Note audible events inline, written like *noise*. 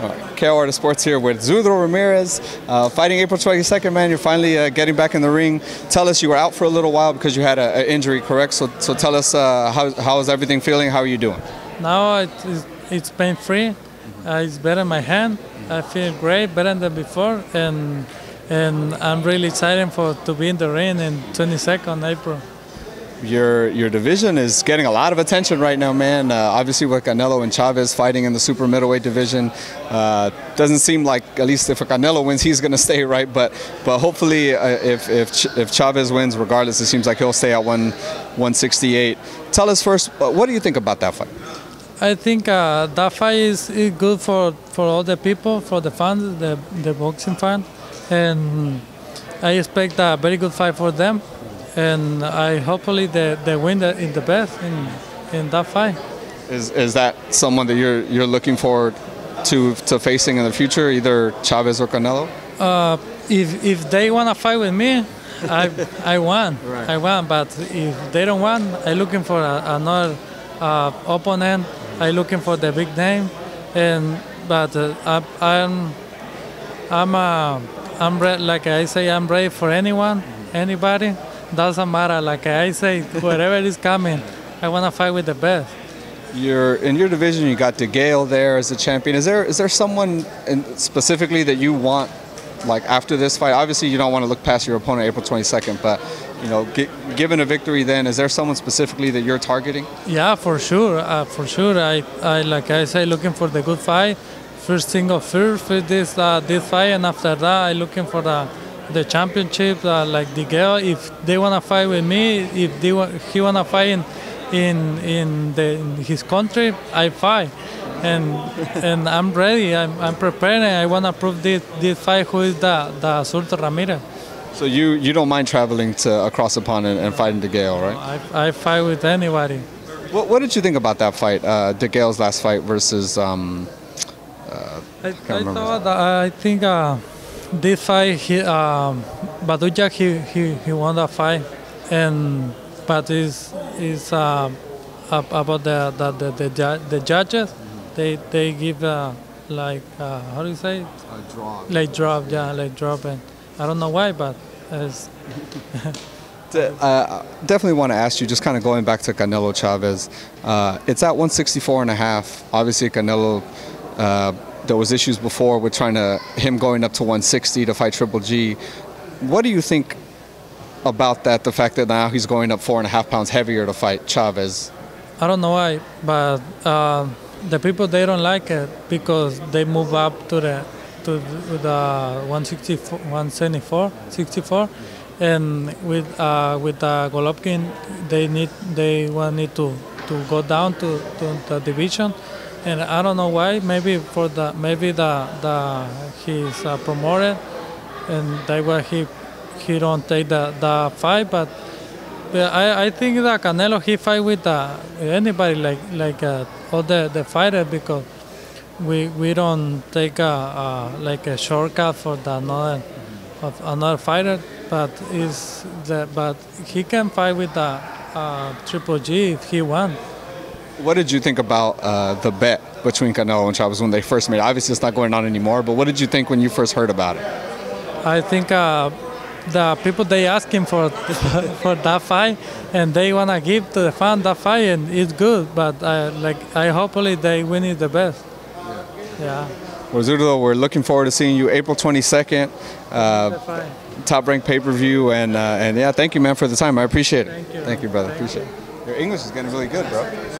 All right. KO Artist Sports here with Zurdo Ramirez, uh, fighting April 22nd, man. You're finally uh, getting back in the ring. Tell us, you were out for a little while because you had an injury, correct? So, so tell us, uh, how, how is everything feeling? How are you doing? Now it is, it's pain free. Uh, it's better in my hand. I feel great, better than before, and and I'm really excited for to be in the ring in 22nd April. Your your division is getting a lot of attention right now, man. Uh, obviously, with Canelo and Chavez fighting in the super middleweight division, uh, doesn't seem like at least if Canelo wins, he's going to stay *laughs* right. But but hopefully, uh, if if Ch- if Chavez wins, regardless, it seems like he'll stay at one 168. Tell us first, uh, what do you think about that fight? I think uh, that fight is, is good for, for all the people, for the fans, the, the boxing fans, and I expect a very good fight for them, and I hopefully they, they win the, in the best in, in that fight. Is is that someone that you're you're looking forward to to facing in the future, either Chavez or Canelo? Uh, if if they wanna fight with me, I I *laughs* won. Right. I won. But if they don't want, I looking for a, another uh, opponent. I looking for the big name, and but uh, I, I'm I'm uh, I'm re- like I say I'm ready for anyone, anybody. Doesn't matter. Like I say, wherever is coming, I wanna fight with the best. You're in your division. You got DeGale there as the champion. Is there is there someone in, specifically that you want, like after this fight? Obviously, you don't want to look past your opponent April 22nd, but you know, gi- given a victory, then is there someone specifically that you're targeting? Yeah, for sure, uh, for sure. I, I like I say, looking for the good fight. First thing of first for this uh, this fight, and after that, I looking for the the championship. Uh, like DeGale, if they wanna fight with me, if they wa- he wanna fight in in in, the, in his country, I fight. And *laughs* and I'm ready. I'm, I'm prepared. And I wanna prove this this fight who is the the Zurdo Ramirez. So you you don't mind traveling to across the pond and, and fighting DeGale, right? I, I fight with anybody. What, what did you think about that fight, uh, DeGale's last fight versus? Um, I, I remember thought I think uh, this fight, he, um, Badou Jack, he, he, he won the fight, and but is uh, ab- about the the the, the, the judges, they they give uh, like uh, how do you say it? a draw. like drop yeah like drop and I don't know why but it's, *laughs* Uh, definitely want to ask you, just kind of going back to Canelo Chavez. Uh, it's at 164 and a half. Obviously, Canelo. Uh, there was issues before with trying to him going up to 160 to fight Triple G. What do you think about that? The fact that now he's going up four and a half pounds heavier to fight Chavez. I don't know why, but uh, the people they don't like it because they move up to the to the 164, 174, 64, and with uh, with uh, Golovkin they need they want need to to go down to, to the division, and I don't know why. Maybe for the maybe the the he's uh, promoted, and that why he he don't take the the fight, but. I, I think that Canelo he fight with uh, anybody like like uh, all the the fighter because we we don't take a, a like a shortcut for the another of another fighter, but is the but he can fight with the uh, Triple G if he want. What did you think about uh, the bet between Canelo and Chavez when they first made it? Obviously, it's not going on anymore, but what did you think when you first heard about it? I think uh, the people they asking for *laughs* for that fight and they wanna give to the fan that fight and it's good, but uh, like I hopefully they win it the best. Yeah. Well, we're looking forward to seeing you April 22nd, uh, top ranked pay per view, and uh, and yeah, thank you, man, for the time. I appreciate it. Thank you. Thank you, brother. Thank appreciate it. Your English is getting really good, bro.